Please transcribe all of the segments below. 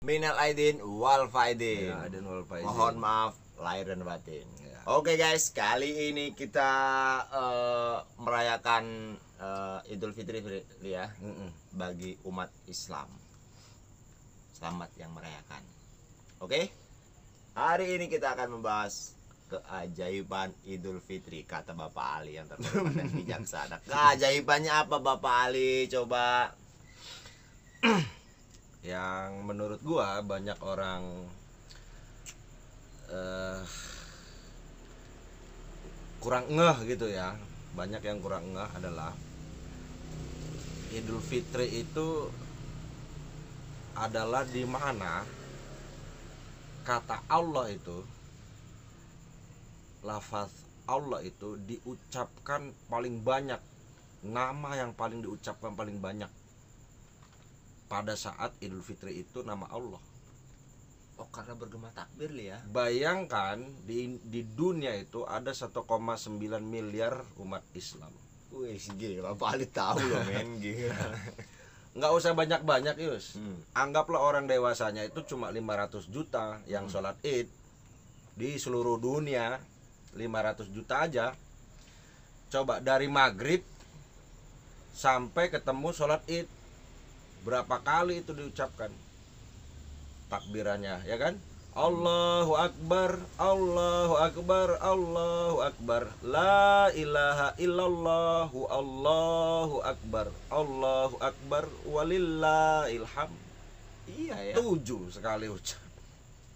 Minal aidin wal faidin. Ya, Aidin wal faizin. Mohon maaf lahir dan batin. Ya. Oke guys, kali ini kita eh, merayakan eh, Idul Fitri ya Mm-mm. bagi umat Islam. Selamat yang merayakan. Oke? Hari ini kita akan membahas keajaiban Idul Fitri kata Bapak Ali yang terhormat dan bijaksana. Keajaibannya apa Bapak Ali? Coba. Yang menurut gua banyak orang eh kurang ngeh gitu ya. Banyak yang kurang ngeh adalah Idul Fitri itu adalah di mana kata Allah itu lafaz Allah itu diucapkan paling banyak nama yang paling diucapkan paling banyak pada saat Idul Fitri itu nama Allah. Oh karena bergema takbir ya. Bayangkan di di dunia itu ada 1,9 miliar umat Islam. Wih, gila Ali tahu loh men gila. Nggak usah banyak-banyak, Yus. Hmm. Anggaplah orang dewasanya itu cuma 500 juta yang sholat Id di seluruh dunia 500 juta aja. Coba dari maghrib sampai ketemu sholat Id berapa kali itu diucapkan? Takbirannya ya kan? Allahu Akbar Allahu Akbar Allahu Akbar. La ilaha illallahu Allahu Akbar Allahu Akbar Walillahilham Iya ya. Tujuh sekali ucap.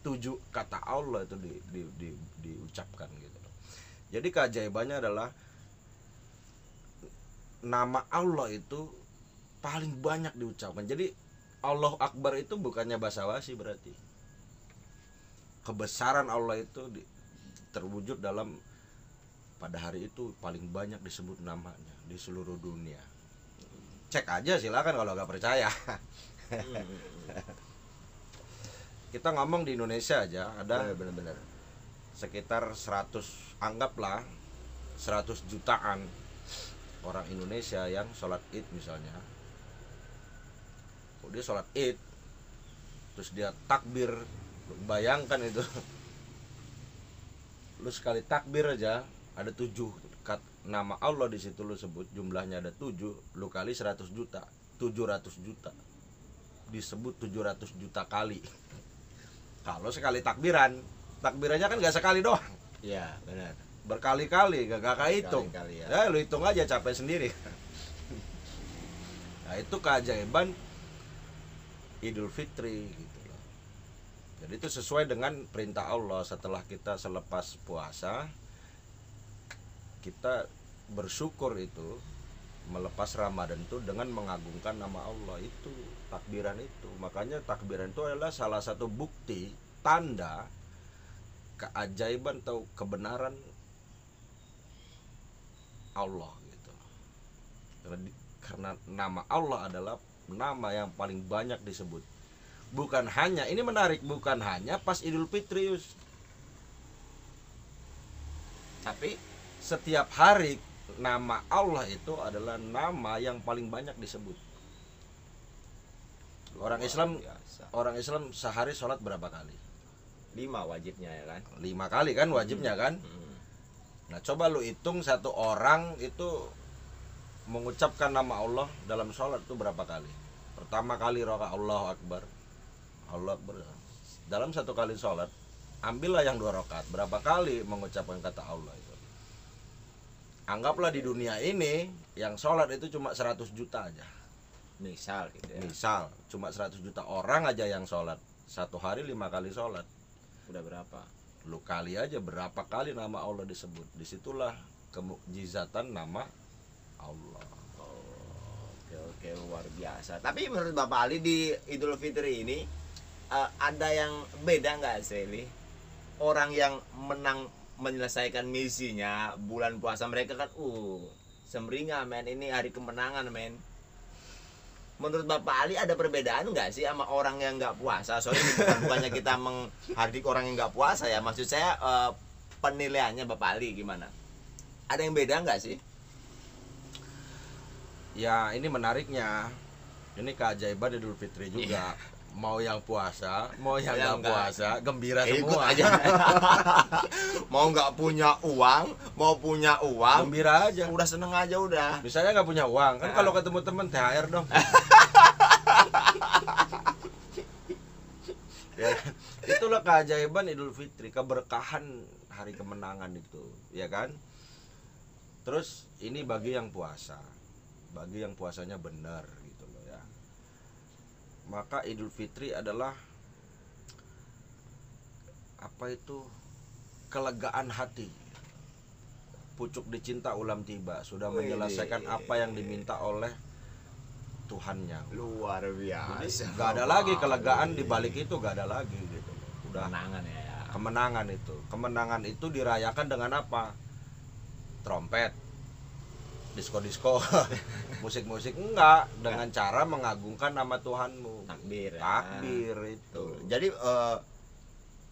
Tujuh kata Allah itu di, di, di- diucapkan gitu. Jadi keajaibannya adalah Nama Allah itu paling banyak diucapkan Jadi Allah Akbar itu bukannya basa-basi berarti kebesaran Allah itu di- terwujud dalam pada hari itu paling banyak disebut namanya di seluruh dunia. Cek aja silakan kalau nggak percaya. Kita ngomong di Indonesia aja ada Bener-bener. sekitar 100 anggaplah 100 jutaan orang Indonesia yang sholat id misalnya oh, dia sholat id. Terus dia takbir. Lu bayangkan itu. Lu sekali takbir aja ada tujuh. Kat nama Allah di situ lu sebut jumlahnya ada tujuh lu kali 100 juta. 700 juta. Disebut 700 juta kali. Kalau sekali takbiran takbirannya kan gak sekali doang. Iya, benar. berkali-kali gak gak hitung ya. ya lu hitung aja capek sendiri. Nah itu keajaiban Idul Fitri gitu loh. Jadi itu sesuai dengan perintah Allah. Setelah kita selepas puasa kita bersyukur itu melepas Ramadan itu dengan mengagungkan nama Allah. Itu takbiran itu. Makanya takbiran itu adalah salah satu bukti tanda keajaiban atau kebenaran Allah gitu. Karena, karena nama Allah adalah nama yang paling banyak disebut bukan hanya ini menarik bukan hanya pas Idul Fitri tapi setiap hari nama Allah itu adalah nama yang paling banyak disebut orang Islam biasa. orang Islam sehari sholat berapa kali lima wajibnya ya kan. lima kali kan wajibnya kan Hmm. Nah coba lu hitung satu orang itu mengucapkan nama Allah dalam sholat itu berapa kali? Pertama kali rokaat Allahu Akbar, Allah Akbar. Dalam satu kali sholat, ambillah yang dua rakaat. Berapa kali mengucapkan kata Allah itu? Anggaplah di dunia ini yang sholat itu cuma 100 juta aja. Misal gitu ya. Misal cuma 100 juta orang aja yang sholat satu hari lima kali sholat. Udah berapa? lu kali aja berapa kali nama Allah disebut di situlah kemukjizatan nama Allah Oh, Oke oke luar biasa. Tapi menurut Bapak Ali di Idul Fitri ini eh, ada yang beda nggak sih? Orang yang menang menyelesaikan misinya bulan puasa mereka kan uh semringah men ini hari kemenangan men. Menurut Bapak Ali ada perbedaan nggak sih sama orang yang nggak puasa? Soalnya bukan bukannya kita menghardik orang yang nggak puasa ya. Maksud saya eh, penilaiannya Bapak Ali gimana? Ada yang beda nggak sih? Ya ini menariknya. Ini keajaiban Idul Fitri juga. Mau yang puasa mau yang nggak puasa gembira Eh, ikut semua. aja. Mau nggak punya uang mau punya uang gembira aja. udah seneng aja udah. Misalnya nggak punya uang kan Ah. kalau ketemu temen THR dong. Ya, itulah keajaiban Idul Fitri keberkahan hari kemenangan itu ya kan? Terus ini bagi yang puasa bagi yang puasanya benar gitu loh ya. Maka Idul Fitri adalah apa itu? Kelegaan hati. Pucuk dicinta ulam tiba. Sudah Wih. menyelesaikan apa yang diminta oleh Tuhannya. Luar jadi biasa. Nggak ada lagi kelegaan di balik itu nggak ada lagi gitu udah kemenangan ya. kemenangan itu. Kemenangan itu dirayakan dengan apa? Trompet disko-disko musik-musik enggak. Dengan cara mengagungkan nama Tuhanmu. Takbir ya. takbir itu. Tuh. jadi eh,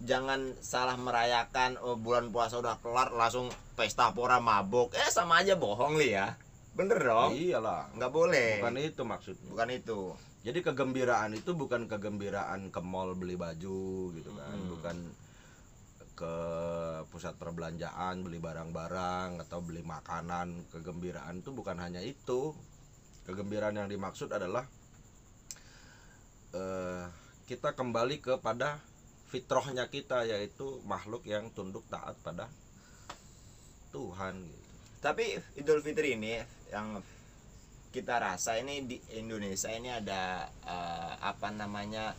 jangan salah merayakan oh, bulan puasa udah kelar langsung pesta pora mabuk. Eh sama aja bohong li ya. Bener dong. Iyalah. Nggak boleh. Bukan itu maksudnya. Bukan itu. Jadi kegembiraan itu bukan kegembiraan ke mall beli baju gitu kan. Hmm. bukan ke pusat perbelanjaan beli barang-barang atau beli makanan kegembiraan itu bukan hanya itu kegembiraan yang dimaksud adalah eh, kita kembali kepada fitrahnya kita yaitu makhluk yang tunduk taat pada Tuhan gitu. tapi Idul Fitri ini yang kita rasa ini di Indonesia ini ada eh, apa namanya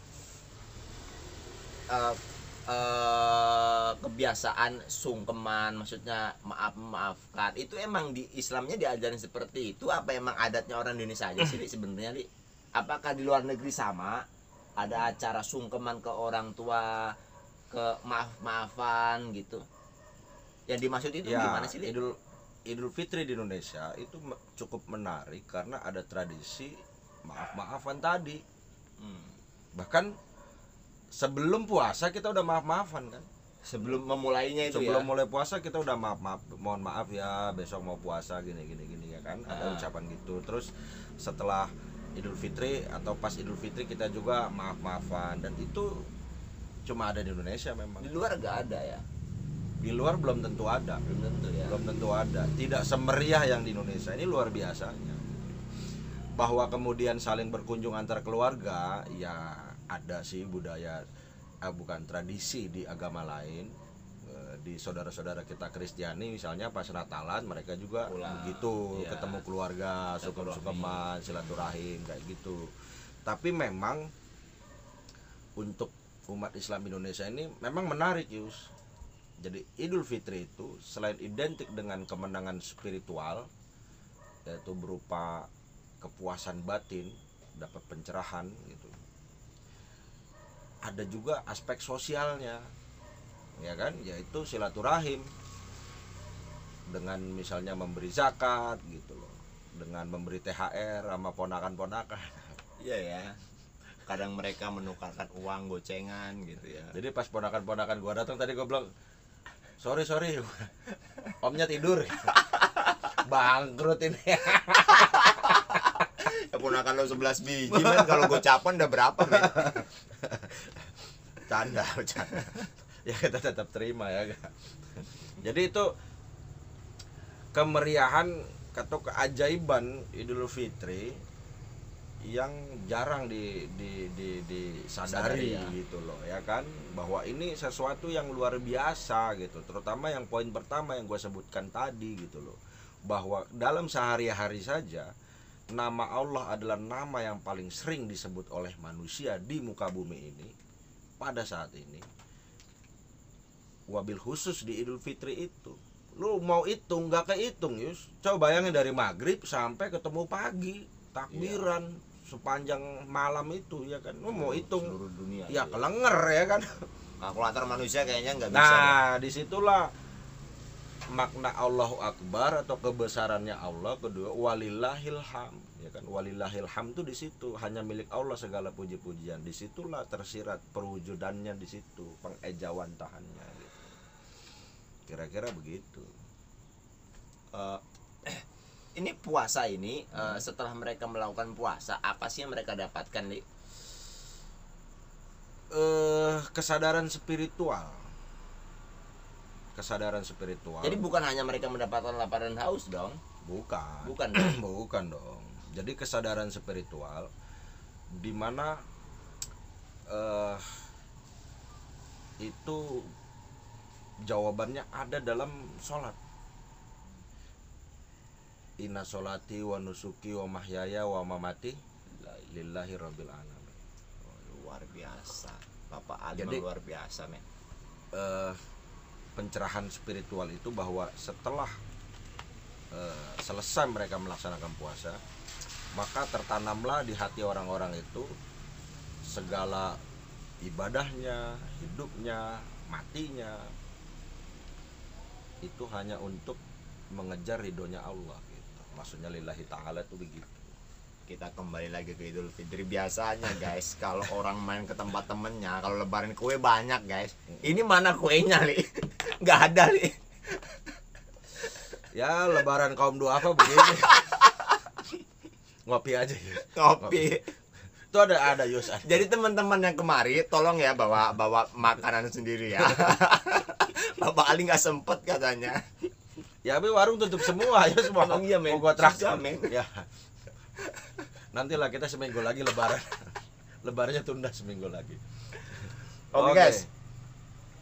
eh, eh, kebiasaan sungkeman maksudnya maaf maafkan itu emang di Islamnya diajarin seperti itu apa emang adatnya orang Indonesia aja sih sebenarnya Li? apakah di luar negeri sama ada acara sungkeman ke orang tua ke maaf maafan gitu yang dimaksud itu ya gimana sih Li? Idul Idul Fitri di Indonesia itu cukup menarik karena ada tradisi maaf-maafan tadi Hmm. bahkan sebelum puasa kita udah maaf-maafan kan? Sebelum memulainya itu sebelum ya? mulai puasa kita udah maaf maaf mohon maaf ya besok mau puasa gini gini gini ya kan? Ada Ah. ucapan gitu. Terus setelah Idul Fitri atau pas Idul Fitri kita juga maaf maafan dan itu cuma ada di Indonesia memang. Di luar gak ada ya? Di luar belum tentu ada. Belum tentu ya? Belum tentu ada. Tidak semeriah yang di Indonesia. Ini luar biasanya. Bahwa kemudian saling berkunjung antar keluarga ya ada sih budaya ah, bukan tradisi di agama lain. Eh, di saudara-saudara kita Kristiani misalnya pas Natalan mereka juga Pulang, begitu iya. ketemu keluarga sukem-sukeman silaturahim kayak gitu. Tapi memang untuk umat Islam Indonesia ini memang menarik Yus. Jadi Idul Fitri itu selain identik dengan kemenangan spiritual yaitu berupa kepuasan batin dapat pencerahan gitu ada juga aspek sosialnya ya kan? Yaitu silaturahim dengan misalnya memberi zakat gitu loh dengan memberi THR sama ponakan-ponakan. Iya ya kadang mereka menukarkan uang gocengan gitu ya. Jadi pas ponakan-ponakan gua datang tadi gua bilang sorry sorry omnya tidur. Bangkrut ini. Ya ponakan lo 11 biji men kalau gocapan udah berapa men canda canda ya kita tetap terima ya jadi itu kemeriahan atau keajaiban Idul Fitri yang jarang di, di, di, Sadari disadari ya. gitu loh ya kan? Bahwa ini sesuatu yang luar biasa gitu terutama yang poin pertama yang gue sebutkan tadi gitu loh. Bahwa dalam sehari-hari saja nama Allah adalah nama yang paling sering disebut oleh manusia di muka bumi ini pada saat ini wabil khusus di Idul Fitri itu lu mau hitung nggak kehitung Yus. Coba bayangin dari maghrib sampai ketemu pagi takbiran sepanjang malam itu ya kan? Lu mau hitung seluruh dunia ya itu kelenger ya kan? Kalkulator manusia kayaknya nggak bisa nah di situlah makna Allahu Akbar atau kebesarannya Allah kedua walillahil ham ya kan? Walillahil ham itu di situ. Hanya milik Allah segala puji-pujian. Di situlah tersirat perwujudannya di situ pengejauhan tahannya gitu. kira-kira begitu. Eh, ini puasa ini eh, setelah mereka melakukan puasa apa sih yang mereka dapatkan li kesadaran spiritual. Kesadaran spiritual. Jadi bukan hanya mereka mendapatkan lapar dan haus dong. bukan. Bukan dong. bukan dong jadi kesadaran spiritual di mana eh itu jawabannya ada dalam sholat Inna sholati wa nusuki wa mahyaya wa mamati lillahi rabbil alamin Oh, luar biasa. Bapak Ali Jadi- luar biasa, men. eh, pencerahan spiritual itu bahwa setelah eh, selesai mereka melaksanakan puasa maka tertanamlah di hati orang-orang itu segala ibadahnya hidupnya matinya itu hanya untuk mengejar ridhonya Allah gitu maksudnya lillahi ta'ala itu begitu Kita kembali lagi ke Idul Fitri biasanya, guys. kalau orang main ke tempat temennya, kalau lebaran kue banyak, guys. Ini mana kuenya, Li? Nggak ada, Li. ya lebaran kaum dua apa begini ngopi aja ya Kopi. itu ada ada Yus. Jadi teman-teman yang kemari, tolong ya bawa bawa makanan sendiri ya. Bapak Ali nggak sempet katanya. Ya, tapi warung tutup semua ya semua. Emang iya, men. Mau gua traktir. Susah, men. Ya. Nantilah kita seminggu lagi lebaran. Lebarannya tunda seminggu lagi. Oke Oke. guys.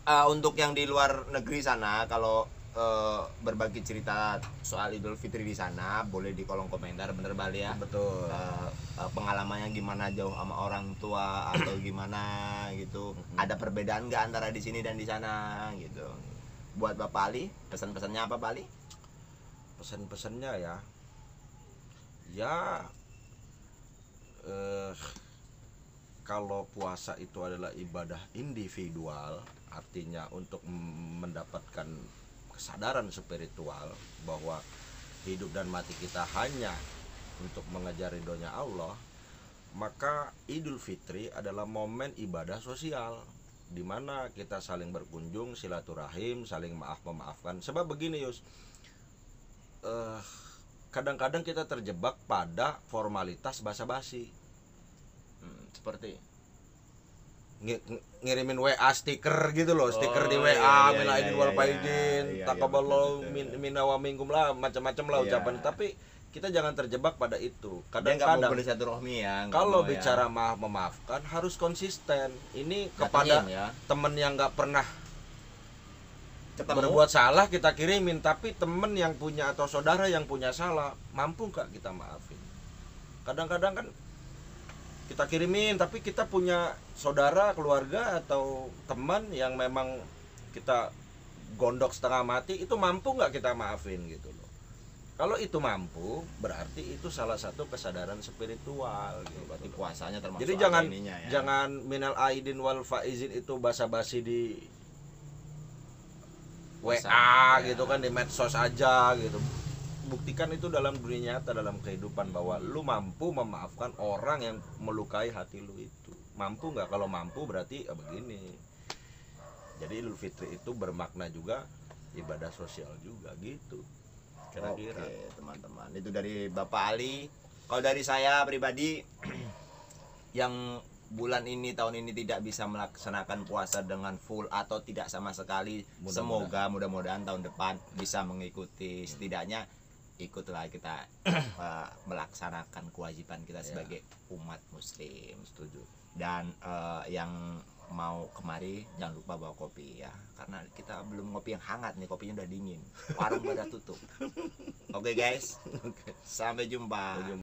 Eh, untuk yang di luar negeri sana, kalau eh, berbagi cerita soal Idul Fitri di sana, boleh di kolom komentar, bener Bali ya. Betul. Eh, eh, pengalamannya gimana jauh sama orang tua atau gimana gitu. Ada perbedaan nggak antara di sini dan di sana gitu. Buat Bapak Ali, pesan-pesannya apa Pak Ali? Pesan-pesannya ya. Ya eh kalau puasa itu adalah ibadah individual, artinya untuk mendapatkan kesadaran spiritual bahwa hidup dan mati kita hanya untuk mengejar ridhonya Allah, maka Idul Fitri adalah momen ibadah sosial di mana kita saling berkunjung, silaturahim, saling maaf memaafkan. Sebab begini Yus, eh, kadang-kadang kita terjebak pada formalitas basa-basi. Hmm, seperti ng- ngirimin WA stiker gitu loh, stiker di Oh, WA, iya, iya, iya, iya, wal iya, faizin, iya, iya, min betul. minna wa minkum lah, macam-macam lah Iya. ucapan. Tapi kita jangan terjebak pada itu. Kadang-kadang ya. kalau ya. bicara maaf memaafkan harus konsisten. Ini kepada ya. temen yang nggak pernah ketemu berbuat salah kita kirimin, tapi temen yang punya atau saudara yang punya salah mampu nggak kita maafin? Kadang-kadang kan kita kirimin, tapi kita punya saudara, keluarga atau teman yang memang kita gondok setengah mati itu mampu nggak kita maafin gitu loh. Kalau itu mampu, berarti itu salah satu kesadaran spiritual gitu. berarti puasanya termasuk Jadi jangan ininya ya. jangan minal aidin wal faizin itu basa-basi di WhatsApp, WA ya. gitu kan di medsos aja gitu. Buktikan itu dalam dunia nyata dalam kehidupan bahwa lu mampu memaafkan orang yang melukai hati lu itu. Mampu nggak? Kalau mampu berarti ya begini. Jadi Idul Fitri itu bermakna juga ibadah sosial juga gitu. Kira-kira. Oke, teman-teman. Itu dari Bapak Ali. Kalau dari saya pribadi yang bulan ini tahun ini tidak bisa melaksanakan puasa dengan full atau tidak sama sekali, Mudah-mudahan. semoga mudah-mudahan tahun depan bisa mengikuti setidaknya ikutlah kita eh, melaksanakan kewajiban kita Ya. sebagai umat muslim. Setuju. Dan eh, yang mau kemari jangan lupa bawa kopi ya karena kita belum ngopi yang hangat nih kopinya udah dingin warung pada tutup oke guys sampai jumpa Sampai jumpa.